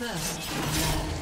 First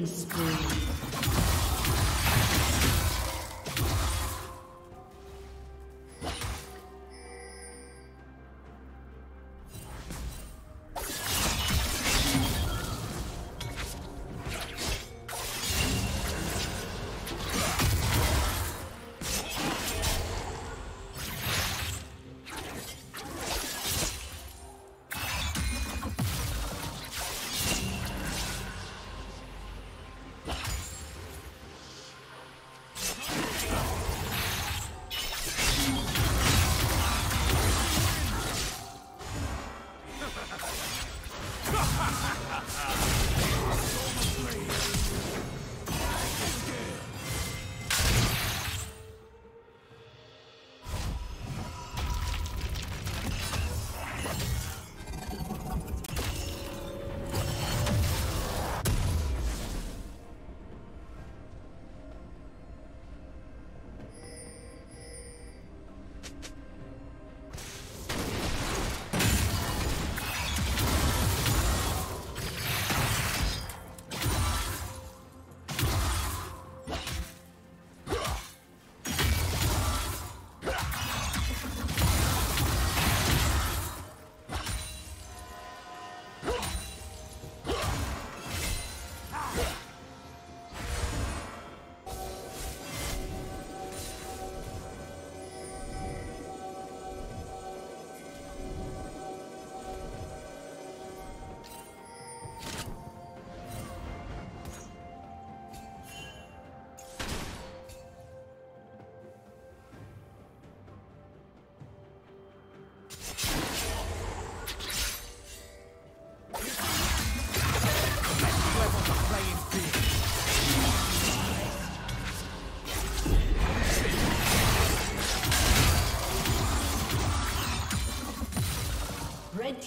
Killing spree.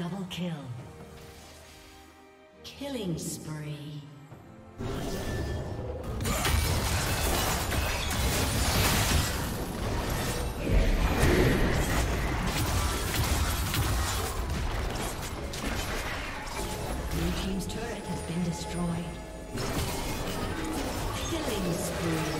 Double kill. Killing spree. Blue team's turret has been destroyed. Killing spree.